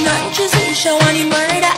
unanchezesha wani murder